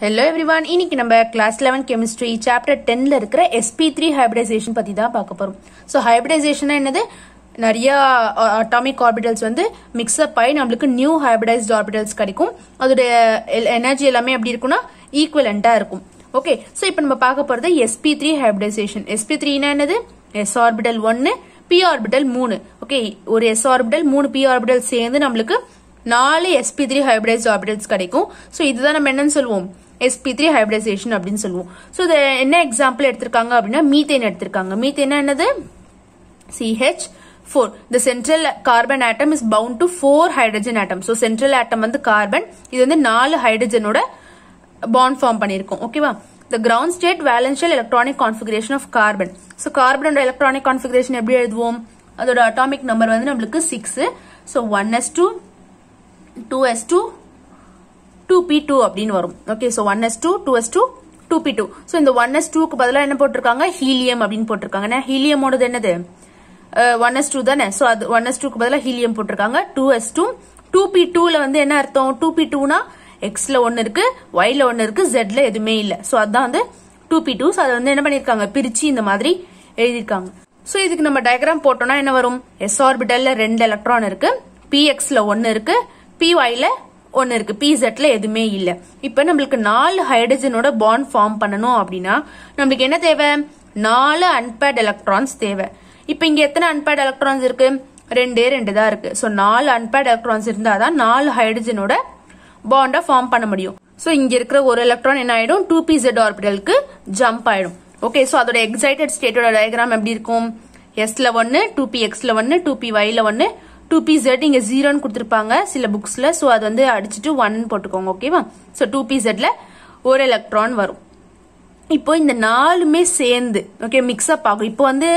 Hello everyone இன்னைக்கு நம்ம class eleven chemistry chapter டென்ல இருக்கிற எஸ்பி த்ரீ ஹைபிரைசேஷன் பத்தி தான் பார்க்க போறோம். ஸோ ஹைபிரைசேஷன் என்னது? நிறைய அட்டாமிக் ஆர்பிட்டல்ஸ் வந்து மிக்ஸ்அப் ஆகி நம்மளுக்கு நியூ ஹைபிரைஸ்ட் ஆர்பிட்டல்ஸ் கிடைக்கும். அதோடைய எனர்ஜி எல்லாமே எப்படி இருக்கும்னா ஈக்குவலண்டா இருக்கும். ஓகே ஸோ இப்போ நம்ம பார்க்க போறது எஸ்பி த்ரீ ஹைபிரைசேஷன் எஸ்பி த்ரீனா என்னது? எஸ் ஆர்பிட்டல் ஒன்னு பி ஆர்பிட்டல் மூணு. ஓகே ஒரு எஸ் ஆர்பிட்டல் மூணு பி ஆர்பிட்டல் சேர்ந்து நம்மளுக்கு நாலு எஸ்பி த்ரீ ஹைபிரைஸ்ட் ஆர்பிட்டல்ஸ் கிடைக்கும். ஸோ இதுதான் நம்ம என்னன்னு சொல்லுவோம் எஸ்பி த்ரீ ஹைபிரைசேஷன் அப்படின்னு சொல்லுவோம். ஸோ இது என்ன எக்ஸாம்பிள் எடுத்திருக்காங்க அப்படின்னா மீத்தேன் எடுத்திருக்காங்க. மீத்தேன் என்னது? CH four the central carbon atom is bound to four hydrogen atom so central atom வந்து கார்பன் இது வந்து நாலு ஹைட்ரஜனோட பாண்ட் ஃபார்ம் பண்ணியிருக்கோம். ஓகேவா the ground state valential electronic configuration of carbon so கார்பனோட electronic configuration எப்படி எழுதுவோம்? அதோட அட்டாமிக் நம்பர் வந்து நம்மளுக்கு six so one s two two s two two p two அப்படின்னு வரும். Okay so one s two two s two two p two so இந்த one S டூக்கு பதிலாக என்ன போட்டிருக்காங்க? ஹீலியம் அப்படின்னு போட்டிருக்காங்க. ஏன்னா ஹீலியமோடது என்னது? ஒன் எஸ் டூ தானே? ஸோ அது ஒன் எஸ் டூக்கு பதிலாக ஹீலியம் போட்டிருக்காங்க. Two s two two p டூல வந்து என்ன அர்த்தம்? டூ பி டூனா எக்ஸ்ல ஒன்னு இருக்கு ஒய்ல ஒன்னு இருக்கு ஜெட்ல எதுவுமே இல்லை. ஸோ அதான் வந்து டூ பி டூ ஸோ அதை வந்து என்ன பண்ணிருக்காங்க பிரிச்சு இந்த மாதிரி எழுதியிருக்காங்க. ஸோ இதுக்கு நம்ம டயக்ராம் போட்டோம்னா என்ன வரும்? எஸ் ஆர்பிட்டல்ல ரெண்டு எலக்ட்ரான் இருக்கு பி எக்ஸ்ல ஒன்னு இருக்கு பி ஒய்ல ஒன்று இருக்கு. பிசெட்ல எதுவுமே இல்லை. இப்போ நம்மளுக்கு நாலு ஹைட்ரஜனோட பாண்ட் ஃபார்ம் பண்ணணும் அப்படின்னா நம்மளுக்கு என்ன தேவை? நாலு அன்பேட் எலக்ட்ரான்ஸ் தேவை. இப்போ இங்கே எத்தனை அன்பேட் எலக்ட்ரான்ஸ் இருக்கு? ரெண்டே ரெண்டு தான் இருக்கு. ஸோ நாலு அன்பேட் எலக்ட்ரான்ஸ் இருந்தாதான் நாலு ஹைட்ரஜனோட பாண்டை ஃபார்ம் பண்ண முடியும். ஸோ இங்கே இருக்கிற ஒரு எலக்ட்ரான் என்ன ஆயிடும்? டூ பிசெட் ஆர்பிட்டலுக்கு ஜம்ப் ஆயிடும். ஓகே ஸோ அதோட எக்ஸைட்டட் ஸ்டேட்டோட டயக்ராம் எப்படி இருக்கும்? எஸ்ல ஒன்று டூ பி எக்ஸ்ல ஒன்று டூ பி ஒய்ல ஒன்று டூ பி ஜெட் இங்க ஜீரோன்னு கொடுத்துருப்பாங்க சில புக்ஸ்ல ஸோ அது வந்து அடிச்சுட்டு ஒன் போட்டுக்கோங்க ஓகேவா ஸோ டூ பி ஜெட்ல ஒரு எலக்ட்ரான் வரும். இப்போ இந்த நாலுமே சேர்ந்து ஓகே மிக்ஸ்அப் ஆகும். இப்போ வந்து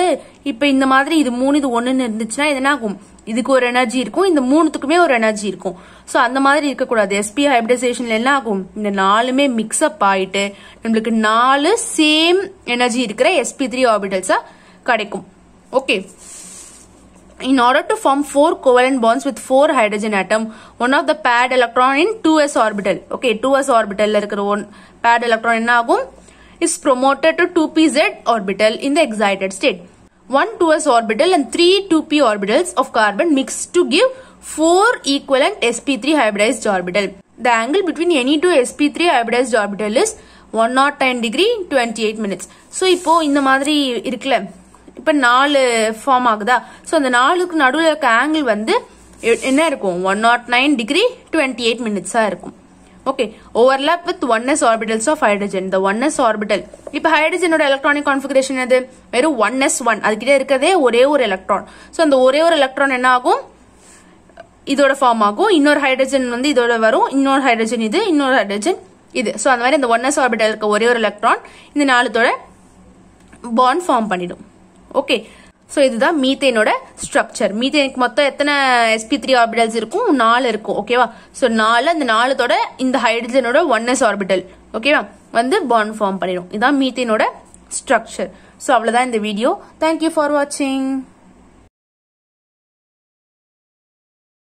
இப்போ இந்த மாதிரி இது மூணு இது ஒன்றுன்னு இருந்துச்சுன்னா இது என்ன ஆகும்? இதுக்கு ஒரு எனர்ஜி இருக்கும். இந்த மூணுத்துக்குமே ஒரு எனர்ஜி இருக்கும். ஸோ அந்த மாதிரி இருக்கக்கூடாது. எஸ்பி ஹைப்ரிடைசேஷன்ல என்ன ஆகும்? இந்த நாலுமே மிக்ஸ்அப் ஆயிட்டு நம்மளுக்கு நாலு சேம் எனர்ஜி இருக்கிற எஸ்பி த்ரீ ஆர்பிட்டல்ஸா கிடைக்கும். Okay in order to form four covalent bonds with four hydrogen atom one of the paired electron in 2s orbital okay 2s orbital இருக்கிற one paired electron என்ன ஆகும் is promoted to 2pz orbital in the excited state one 2s orbital and three 2p orbitals of carbon mix to give four equivalent sp3 hybridized orbital the angle between any two sp3 hybridized orbital is 109 degree 28 minutes so இப்போ இந்த மாதிரி இருக்குல்ல இப்ப நாலு form ஆகுதா? So அந்த நாலுக்கு நடுவில் இருக்க ஆங்கிள் வந்து என்ன இருக்கும்? One nought nine degree twenty eight மினிட்ஸா இருக்கும். Okay overlap with one s orbitals of hydrogen இந்த ஒன் எஸ் ஆர்பிட்டல் இப்போ ஹைட்ரஜனோட எலக்ட்ரானிக் கான்ஃபிகரேஷன் எது வெறும் ஒன் எஸ் ஒன் அதுக்கிட்டே இருக்கிறதே ஒரே ஒரு எலக்ட்ரான் ஸோ அந்த ஒரே ஒரு எலக்ட்ரான் என்ன ஆகும்? இதோட ஃபார்ம் ஆகும். இன்னொரு ஹைட்ரஜன் வந்து இதோட வரும். இன்னொரு ஹைட்ரஜன் இது இன்னொரு ஹைட்ரஜன் இது. ஸோ அந்த மாதிரி இந்த ஒன் எஸ் ஆர்பிட்டல் இருக்க ஒரே ஒரு எலக்ட்ரான் இந்த நாலுத்தோட பாண்ட் ஃபார்ம் பண்ணிடும். ஓகே ஸோ இதுதான் மீத்தேனோட ஸ்ட்ரக்சர் மீத்தேனுக்கு மொத்தம் எத்தனை எஸ்பி த்ரீ ஆர்பிட்டல்ஸ் இருக்கும்? நாலு இருக்கும். ஓகேவா ஸோ நாலு அந்த நாலுத்தோட இந்த ஹைட்ரஜனோட ஒன் எஸ் ஆர்பிட்டல் ஓகேவா வந்து பாண்ட் ஃபார்ம் பண்ணிடும் இதுதான் மீத்தேனோட ஸ்ட்ரக்சர் ஸோ அவ்வளோதான் இந்த வீடியோ தேங்க்யூ ஃபார் வாட்சிங்